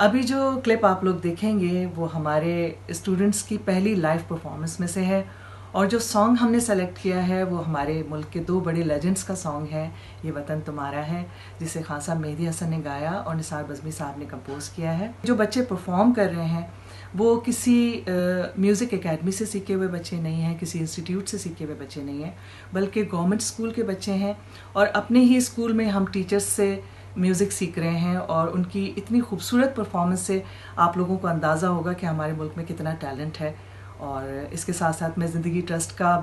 अभी जो क्लिप आप लोग देखेंगे, वो हमारे स्टूडेंट्स की पहली लाइव परफॉर्मेंस में से है और जो सॉन्ग हमने सेलेक्ट किया है, वो हमारे मुल्क के दो बड़े लेजेंड्स का सॉन्ग है, ये वतन तुम्हारा है, जिसे खान साहब मेहदी हसन ने गाया और निसार बज़मी साहब ने कंपोज किया है। जो बच्चे परफॉर्म कर रहे हैं, वो किसी म्यूज़िक एकेडमी से सीखे हुए बच्चे नहीं हैं, किसी इंस्टीट्यूट से सीखे हुए बच्चे नहीं हैं, बल्कि गवर्नमेंट स्कूल के बच्चे हैं और अपने ही स्कूल में हम टीचर्स से म्यूज़िक सीख रहे हैं और उनकी इतनी खूबसूरत परफॉर्मेंस से आप लोगों को अंदाज़ा होगा कि हमारे मुल्क में कितना टैलेंट है। और इसके साथ साथ मैं ज़िंदगी ट्रस्ट का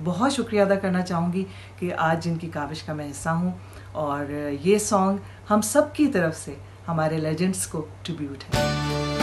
बहुत शुक्रिया अदा करना चाहूँगी कि आज जिनकी काविश का मैं हिस्सा हूँ। और ये सॉन्ग हम सब की तरफ़ से हमारे लेजेंड्स को ट्रिब्यूट है।